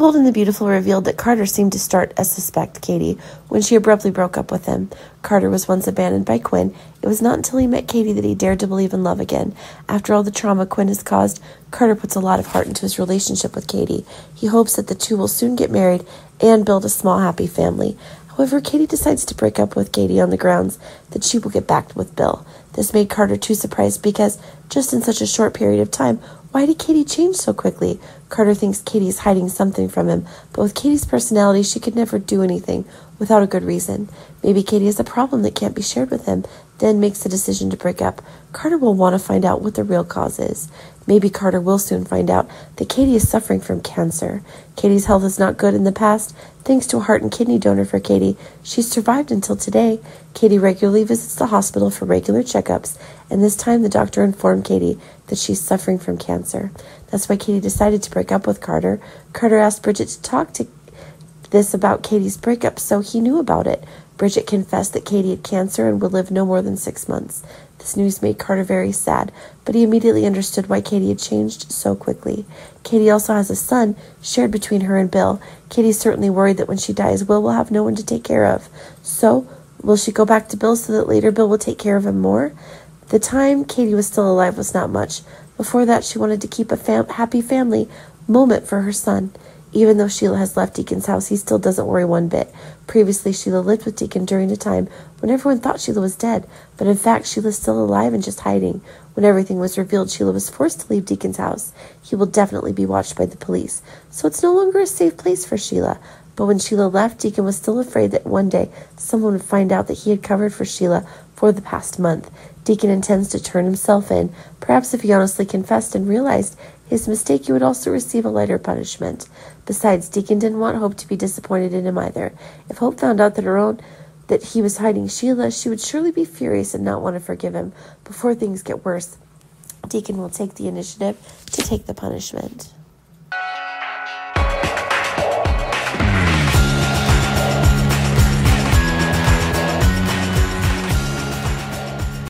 Bold and the Beautiful revealed that Carter seemed to start to suspect Katie when she abruptly broke up with him. Carter was once abandoned by Quinn. It was not until he met Katie that he dared to believe in love again. After all the trauma Quinn has caused, Carter puts a lot of heart into his relationship with Katie. He hopes that the two will soon get married and build a small, happy family. However, Katie decides to break up with Katie on the grounds that she will get back with Bill. This made Carter too surprised because, just in such a short period of time, why did Katie change so quickly? Carter thinks Katie is hiding something from him, but with Katie's personality, she could never do anything without a good reason. Maybe Katie has a problem that can't be shared with him, then makes the decision to break up. Carter will want to find out what the real cause is. Maybe Carter will soon find out that Katie is suffering from cancer. Katie's health is not good in the past. Thanks to a heart and kidney donor for Katie, she's survived until today. Katie regularly visits the hospital for regular checkups, and this time the doctor informed Katie that she's suffering from cancer. That's why Katie decided to break up with Carter. Carter asked Bridget to talk to this about Katie's breakup, so he knew about it. Bridget confessed that Katie had cancer and would live no more than six months. This news made Carter very sad, but he immediately understood why Katie had changed so quickly. Katie also has a son shared between her and Bill. Katie's certainly worried that when she dies, Will will have no one to take care of. So, will she go back to Bill so that later Bill will take care of him more? The time Katie was still alive was not much. Before that, she wanted to keep a fam- happy family moment for her son. Even though Sheila has left Deacon's house, he still doesn't worry one bit. Previously, Sheila lived with Deacon during a time when everyone thought Sheila was dead, but in fact, Sheila's still alive and just hiding. When everything was revealed, Sheila was forced to leave Deacon's house. He will definitely be watched by the police, so it's no longer a safe place for Sheila. But when Sheila left, Deacon was still afraid that one day someone would find out that he had covered for Sheila for the past month. Deacon intends to turn himself in. Perhaps if he honestly confessed and realized his mistake, he would also receive a lighter punishment. Besides, Deacon didn't want Hope to be disappointed in him either. If Hope found out that her own that he was hiding Sheila, she would surely be furious and not want to forgive him. Before things get worse, Deacon will take the initiative to take the punishment.